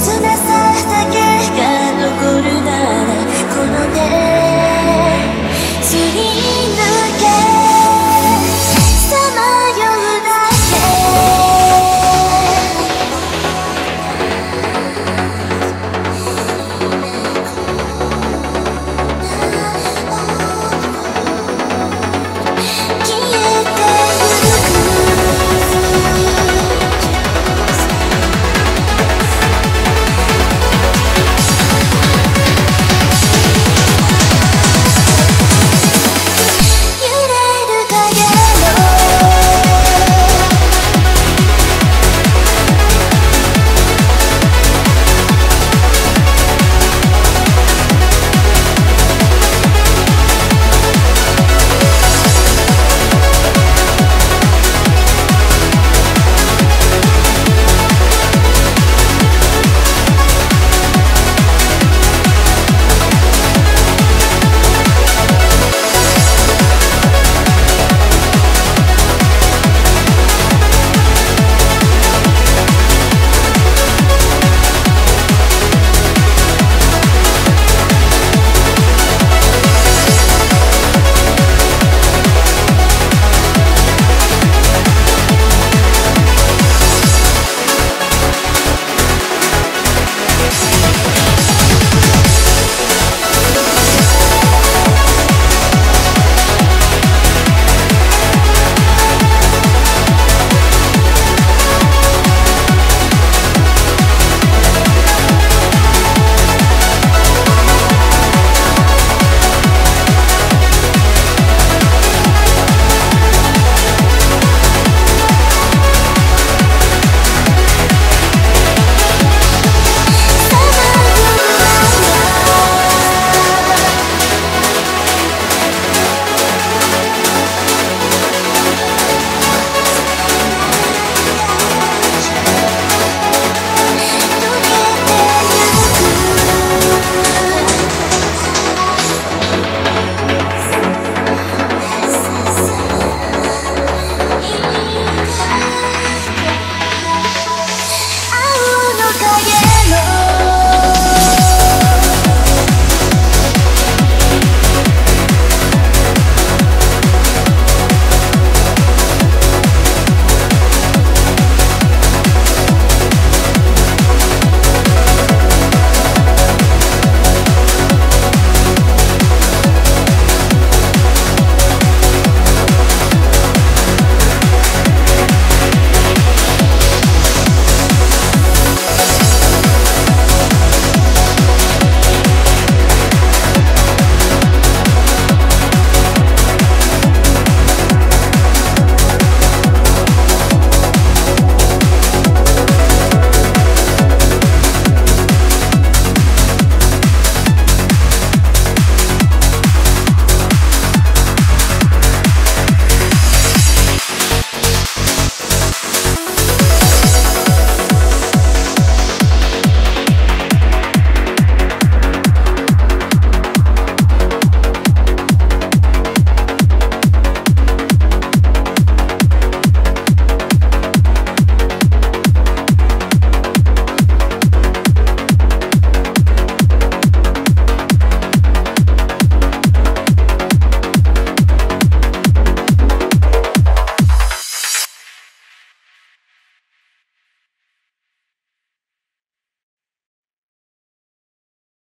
切なさだけが残るならこの手